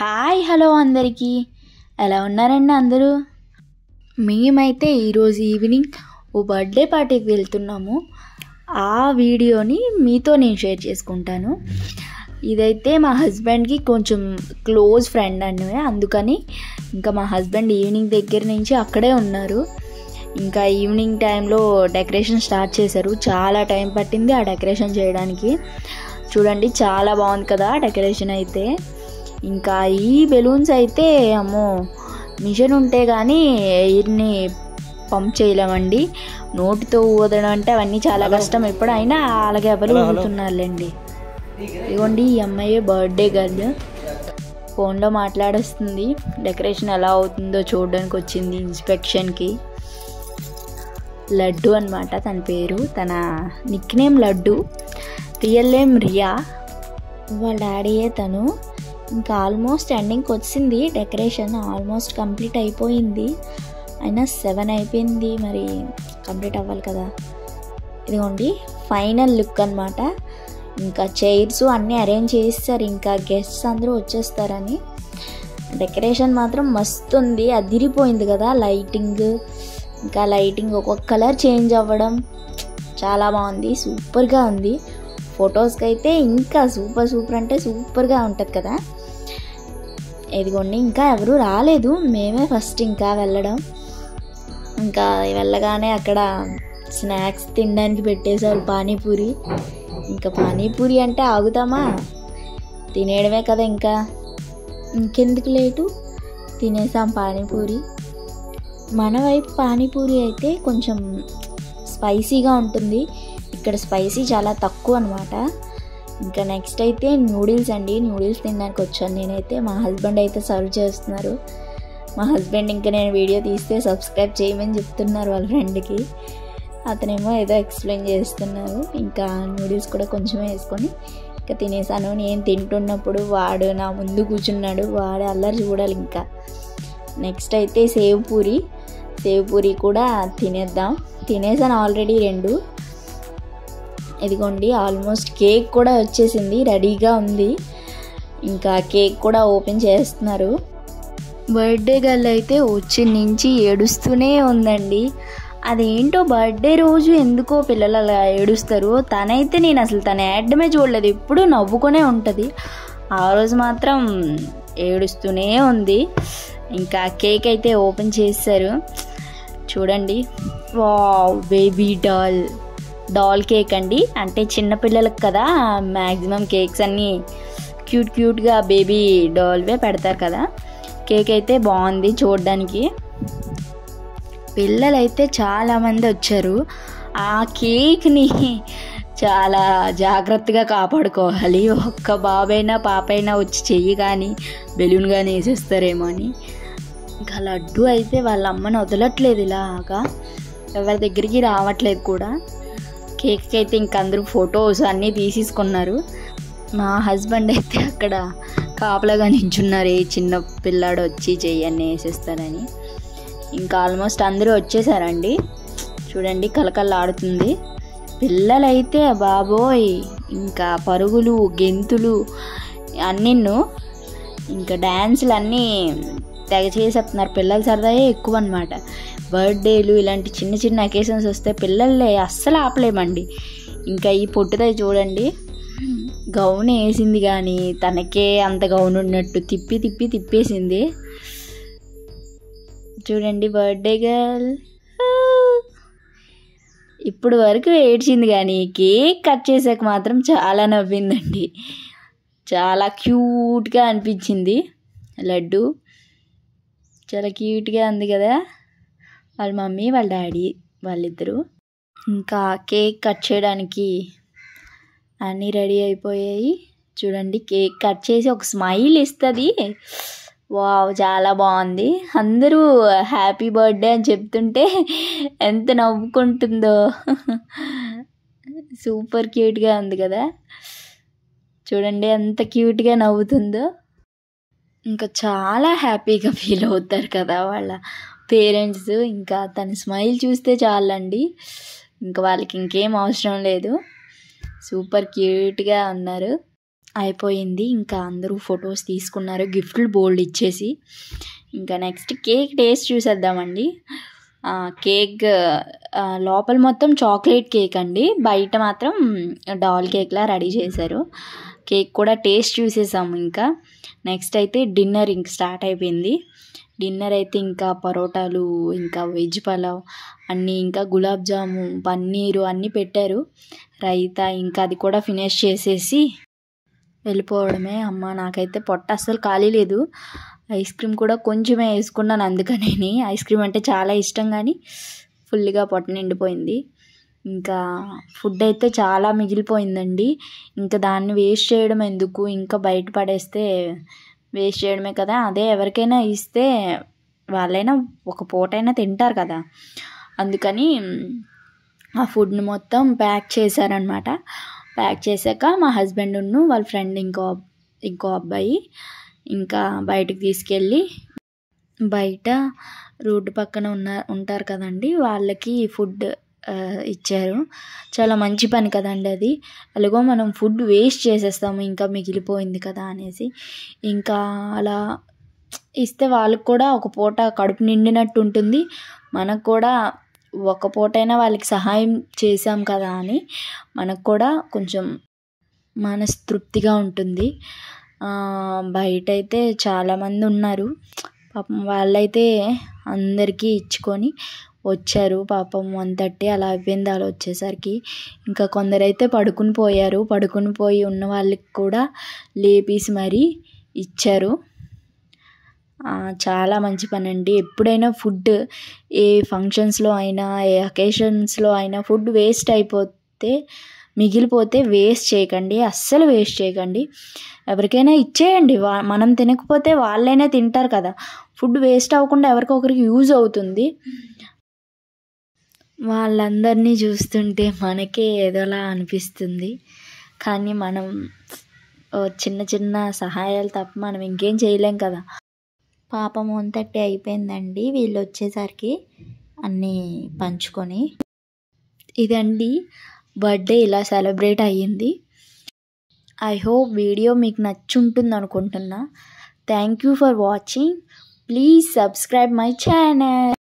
Hi hello అందరికీ. ఎలా ఉన్నారండి అందరూ? మేమైతే ఈరోజు ఈవినింగ్ ఓ బర్త్డే పార్టీకి వెళ్తున్నాము. ఆ వీడియోని మీతో నేను షేర్ చేసుకుంటాను. ఇదైతే మా హస్బెండ్కి కొంచెం క్లోజ్ ఫ్రెండ్ అండి అందుకని ఇంకా మా హస్బెండ్ ఈవినింగ్ దగ్గర నుంచి అక్కడే ఉన్నారు. ఇంకా ఈవినింగ్ టైంలో డెకరేషన్ స్టార్ట్ చేశారు. చాలా టైం పట్టింది ఆ డెకరేషన్ చేయడానికి. చూడండి చాలా బాగుంది కదా డెకరేషన్ అయితే. ఇంకా ఈ బెలూన్స్ అయితే అమ్మో మిషన్ ఉంటే కానీ ఎయిర్ని పంప్ చేయలేమండి. నోటితో ఊదడం అంటే అవన్నీ చాలా కష్టం. ఎప్పుడైనా అలాగే ఎవరు ఊదుతున్నారులేండి. ఇదిగోండి ఈ అమ్మాయి బర్త్డే గర్ల్. ఫోన్లో మాట్లాడేస్తుంది. డెకరేషన్ ఎలా అవుతుందో చూడడానికి వచ్చింది ఇన్స్పెక్షన్కి. లడ్డు అనమాట తన పేరు. తన nick name Laddu. Real name Riya. వాళ్ళ డాడీయే తను. ఇంకా ఆల్మోస్ట్ ఎండింగ్కి వచ్చింది. డెకరేషన్ ఆల్మోస్ట్ కంప్లీట్ అయిపోయింది. అయినా సెవెన్ అయిపోయింది. మరి కంప్లీట్ అవ్వాలి కదా. ఇదిగోండి ఫైనల్ లుక్ అనమాట ఇంకా చైర్స్ అన్నీ అరేంజ్ చేస్తారు ఇంకా గెస్ట్స్ అందరూ వచ్చేస్తారని. డెకరేషన్ మాత్రం మస్తు ఉంది. అదిరిపోయింది కదా లైటింగ్ ఇంకా లైటింగ్ ఒక్కొక్క కలర్ చేంజ్ అవ్వడం చాలా బాగుంది. సూపర్గా ఉంది. ఫొటోస్కి అయితే ఇంకా సూపర్ సూపర్ అంటే సూపర్గా ఉంటుంది కదా. ఇదిగోండి ఇంకా ఎవరు రాలేదు. మేమే ఫస్ట్ ఇంకా వెళ్ళడం. ఇంకా వెళ్ళగానే అక్కడ స్నాక్స్ తినడానికి పెట్టేశారు పానీపూరి. ఇంకా పానీపూరి అంటే ఆగుతామా? తినేయడమే కదా ఇంకా. ఇంకెందుకు లేటు? తినేసాం పానీపూరి. మన వైపు పానీపూరి అయితే కొంచెం స్పైసీగా ఉంటుంది. ఇక్కడ స్పైసీ చాలా తక్కువ అనమాట ఇంకా నెక్స్ట్ అయితే నూడిల్స్ అండి. నూడిల్స్ తినడానికి వచ్చాను నేనైతే. మా హస్బెండ్ అయితే సర్వ్ చేస్తున్నారు. మా హస్బెండ్ ఇంకా నేను వీడియో తీస్తే సబ్స్క్రైబ్ చేయమని చెప్తున్నారు వాళ్ళ ఫ్రెండ్కి అతనేమో ఏదో ఎక్స్ప్లెయిన్ చేస్తున్నారు. ఇంకా నూడిల్స్ కూడా కొంచెమే వేసుకొని ఇంకా తినేసాను. నేను తింటున్నప్పుడు వాడు నా ముందు కూర్చున్నాడు. వాడు అల్లరి చూడాలి ఇంకా. నెక్స్ట్ అయితే సేవ్ పూరి. సేవ్ పూరి కూడా తినేద్దాం. తినేసాను ఆల్రెడీ రెండు. ఇదిగోండి ఆల్మోస్ట్ కేక్ కూడా వచ్చేసింది రెడీగా ఉంది. ఇంకా కేక్ కూడా ఓపెన్ చేస్తున్నారు. బర్త్డే గర్ల్ అయితే వచ్చి నుంచి ఏడుస్తూనే ఉందండి. అదేంటో బర్త్డే రోజు ఎందుకో పిల్లలు అలా ఏడుస్తారు. తనైతే నేను అసలు తన ఏడమే చూడలేదు. ఎప్పుడు నవ్వుకునే ఉంటుంది. ఆ రోజు మాత్రం ఏడుస్తూనే ఉంది. ఇంకా కేక్ అయితే ఓపెన్ చేశారు. చూడండి. వా బేబీ డాల్ డాల్ కేక్ అండి. అంటే చిన్నపిల్లలకు కదా మ్యాక్సిమం కేక్స్ అన్నీ క్యూట్ క్యూట్గా బేబీ డాల్వే పెడతారు కదా. కేక్ అయితే బాగుంది చూడడానికి. పిల్లలైతే చాలామంది వచ్చారు. ఆ కేక్ని చాలా జాగ్రత్తగా కాపాడుకోవాలి. ఒక్క బాబైనా పాపైనా వచ్చి చెయ్యి కానీ బెలూన్ కానీ వేసేస్తారేమో అని. ఇంకా లడ్డు అయితే వాళ్ళ అమ్మని వదలట్లేదు ఇలాగా. ఎవరి దగ్గరికి రావట్లేదు కూడా. కేక్కి అయితే ఇంక అందరూ ఫొటోస్ అన్నీ తీసేసుకున్నారు. మా హస్బెండ్ అయితే అక్కడ కాపలాగా నించున్నారు. ఏ చిన్న పిల్లాడు వచ్చి చెయ్యన్ని వేసేస్తారని. ఇంకా ఆల్మోస్ట్ అందరూ వచ్చేసారండి. చూడండి కలకల్లాడుతుంది పిల్లలైతే బాబోయ్! ఇంకా పరుగులు గెంతులు అన్నిన్ను ఇంకా డ్యాన్సులు అన్నీ తెగ చేసేస్తున్నారు. పిల్లల సరదాయే ఎక్కువ అనమాట బర్త్డేలు ఇలాంటి చిన్న చిన్న అకేషన్స్ వస్తే పిల్లల్ని అస్సలు ఆపలేమండి. ఇంకా ఈ పొట్టుదై చూడండి. గౌన్ వేసింది కానీ తనకే అంత గౌన్ ఉన్నట్టు తిప్పి తిప్పి తిప్పేసింది. చూడండి బర్త్డే గర్ల్. ఇప్పుడు వరకు ఏడ్చింది కానీ కేక్ కట్ చేసాక మాత్రం చాలా నవ్విందండి. చాలా క్యూట్గా అనిపించింది. లడ్డు. చాలా క్యూట్గా ఉంది కదా. వాళ్ళ మమ్మీ వాళ్ళ డాడీ వాళ్ళిద్దరూ ఇంకా కేక్ కట్ చేయడానికి అన్నీ రెడీ అయిపోయాయి. చూడండి కేక్ కట్ చేసి ఒక స్మైల్ ఇస్తుంది. వావ్ చాలా బాగుంది. అందరూ హ్యాపీ బర్త్డే అని చెప్తుంటే ఎంత నవ్వుకుంటుందో. సూపర్ క్యూట్గా ఉంది కదా. చూడండి ఎంత క్యూట్గా నవ్వుతుందో. ఇంకా చాలా హ్యాపీగా ఫీల్ అవుతారు కదా వాళ్ళ పేరెంట్స్ ఇంకా తన స్మైల్ చూస్తే చాలండి. ఇంకా వాళ్ళకి ఇంకేం అవసరం లేదు. సూపర్ క్యూట్గా ఉన్నారు. అయిపోయింది. ఇంకా అందరూ ఫొటోస్ తీసుకున్నారు. గిఫ్ట్లు బోల్డ్ ఇచ్చేసి. ఇంకా నెక్స్ట్ కేక్ టేస్ట్ చూసేద్దామండి. కేక్ లోపల మొత్తం చాక్లెట్ కేక్ అండి. బయట మాత్రం డాల్ కేక్లా రెడీ చేశారు. కేక్ కూడా టేస్ట్ చూసేసాము ఇంకా. నెక్స్ట్ అయితే డిన్నర్ ఇంక స్టార్ట్ అయిపోయింది. డిన్నర్ అయితే ఇంకా పరోటాలు ఇంకా వెజ్ పలావ్ అన్నీ ఇంకా గులాబ్ జాము పన్నీరు అన్నీ పెట్టారు. రైతా ఇంకా అది కూడా ఫినిష్ చేసేసి వెళ్ళిపోవడమే. అమ్మ నాకైతే పొట్ట అస్సలు ఖాళీ లేదు. ఐస్ క్రీమ్ కూడా కొంచెమే వేసుకున్నాను అందుకని ఐస్ క్రీమ్ అంటే చాలా ఇష్టం కానీ ఫుల్గా పొట్ట నిండిపోయింది. ఇంకా ఫుడ్ అయితే చాలా మిగిలిపోయిందండి. ఇంకా దాన్ని వేస్ట్ చేయడం ఎందుకు? ఇంకా బయట పడేస్తే వేస్ట్ చేయడమే కదా. అదే ఎవరికైనా ఇస్తే వాళ్ళైనా ఒక పూటైనా తింటారు కదా. అందుకని ఆ ఫుడ్ని మొత్తం ప్యాక్ చేశారనమాట ప్యాక్ చేశాక మా హస్బెండ్ను వాళ్ళ ఫ్రెండ్ ఇంకో ఇంకో అబ్బాయి ఇంకా బయటకు తీసుకెళ్ళి బయట రోడ్డు పక్కన ఉన్న ఉంటారు కదండి వాళ్ళకి ఫుడ్ ఇచ్చారు. చాలా మంచి పని కదండి అది. అలాగో మనం ఫుడ్ వేస్ట్ చేసేస్తాము ఇంకా మిగిలిపోయింది కదా అనేసి. ఇంకా అలా ఇస్తే వాళ్ళకి కూడా ఒక పూట కడుపు నిండినట్టు ఉంటుంది. మనకు కూడా ఒక పూటైనా వాళ్ళకి సహాయం చేసాం కదా అని మనకు కూడా కొంచెం మనస్తృప్తిగా ఉంటుంది. బయట అయితే చాలామంది ఉన్నారు. పాపం వాళ్ళైతే అందరికీ ఇచ్చుకొని వచ్చారు. పాపం వన్ థర్టీ అలా అయిపోయింది. వాళ్ళు వచ్చేసరికి ఇంకా కొందరైతే పడుకుని పోయారు. పడుకుని పోయి ఉన్న వాళ్ళకి కూడా లేపేసి మరీ ఇచ్చారు. చాలా మంచి పని అండి ఎప్పుడైనా ఫుడ్ ఏ ఫంక్షన్స్లో అయినా ఏ అకేషన్స్లో అయినా ఫుడ్ వేస్ట్ అయిపోతే మిగిలిపోతే వేస్ట్ చేయకండి. అస్సలు వేస్ట్ చేయకండి. ఎవరికైనా ఇచ్చేయండి. వా మనం తినకపోతే వాళ్ళైనా తింటారు కదా. ఫుడ్ వేస్ట్ అవ్వకుండా ఎవరికొకరికి యూజ్ అవుతుంది. వాళ్ళందరినీ చూస్తుంటే మనకే ఏదోలా అనిపిస్తుంది. కానీ మనం చిన్న చిన్న సహాయాలు తప్ప మనం ఇంకేం చేయలేం కదా. పాపం వంతట్టి అయిపోయిందండి. వీళ్ళు వచ్చేసరికి అన్నీ పంచుకొని. ఇదండి బర్త్డే ఇలా సెలబ్రేట్ అయ్యింది. ఐ హోప్ వీడియో మీకు నచ్చుంటుంది అనుకుంటున్నా thank you for watching. Please subscribe my channel.